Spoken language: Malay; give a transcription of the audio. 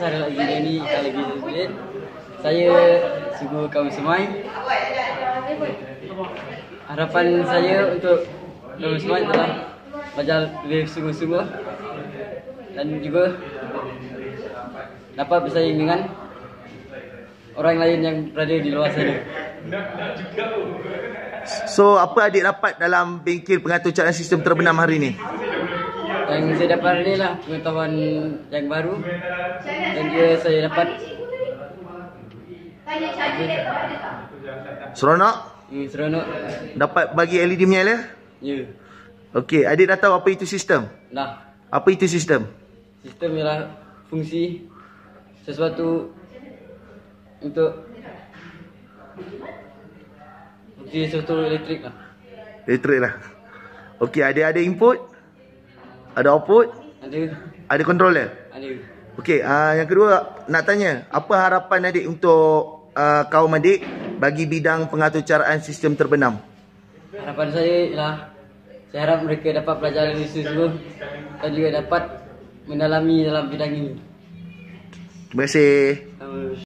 saya lagi ini lagi sulit. Saya sungguh kaum semai. Harapan saya untuk kaum semai adalah belajar lebih sungguh-sungguh dan juga dapat bersaing dengan orang lain yang berada di luar sana. So apa adik dapat dalam bengkel pengatur sistem terbenam hari ni? Yang saya dapat ni lah pengetahuan yang baru dan juga saya dapat Seronok? hmm, seronok. Dapat bagi LED menyala? Ya, Okey, adik dah tahu apa itu sistem? dah. Apa itu sistem? Sistem ialah fungsi sesuatu untuk fungsi sesuatu elektrik lah. Elektrik lah. Okey, adik ada input? Ada output? Ada, Ada controller? ada. Okey, uh, yang kedua nak tanya, apa harapan adik untuk uh, kaum adik bagi bidang pengaturcaraan sistem terbenam? Harapan saya ialah saya harap mereka dapat belajar lebih sungguh dan juga dapat mendalami dalam bidang ini. Terima kasih.